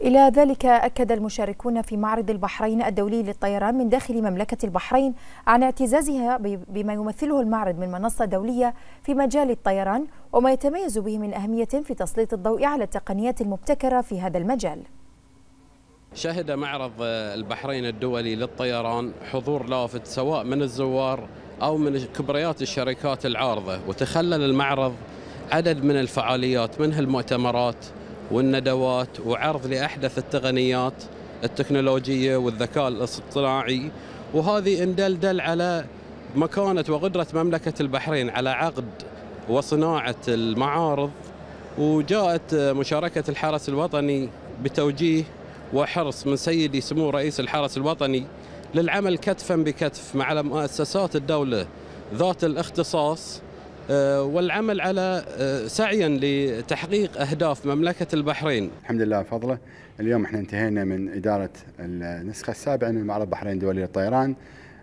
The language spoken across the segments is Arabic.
إلى ذلك أكد المشاركون في معرض البحرين الدولي للطيران من داخل مملكة البحرين عن اعتزازها بما يمثله المعرض من منصة دولية في مجال الطيران وما يتميز به من أهمية في تسليط الضوء على التقنيات المبتكرة في هذا المجال. شهد معرض البحرين الدولي للطيران حضور لافت سواء من الزوار أو من كبريات الشركات العارضة وتخلل المعرض عدد من الفعاليات منها المؤتمرات والندوات وعرض لأحدث التقنيات التكنولوجية والذكاء الاصطناعي. وهذه إن دل دل على مكانة وقدرة مملكة البحرين على عقد وصناعة المعارض وجاءت مشاركة الحرس الوطني بتوجيه وحرص من سيدي سمو رئيس الحرس الوطني للعمل كتفا بكتف مع مؤسسات الدولة ذات الاختصاص. والعمل على آه، سعيا لتحقيق أهداف مملكة البحرين. الحمد لله فضله. اليوم إحنا انتهينا من إدارة النسخة السابعة من معرض البحرين الدولي للطيران.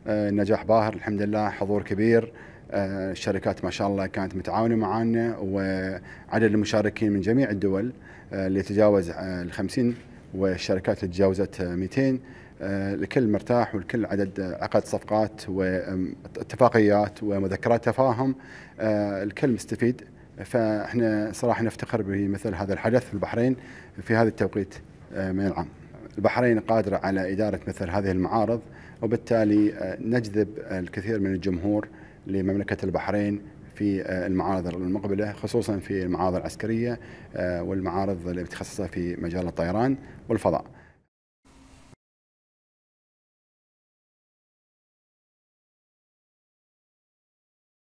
آه، نجاح باهر الحمد لله حضور كبير. الشركات ما شاء الله كانت متعاونة معنا وعدد المشاركين من جميع الدول اللي يتجاوز ال 50 والشركات اللي تجاوزت 200 الكل مرتاح والكل عدد عقد صفقات واتفاقيات ومذكرات تفاهم آه، الكل مستفيد فاحنا صراحة نفتخر بمثل هذا الحدث في البحرين في هذا التوقيت آه، من العام. البحرين قادرة على إدارة مثل هذه المعارض وبالتالي آه، نجذب الكثير من الجمهور لمملكة البحرين في المعارض المقبلة خصوصا في المعارض العسكرية والمعارض المتخصصه في مجال الطيران والفضاء.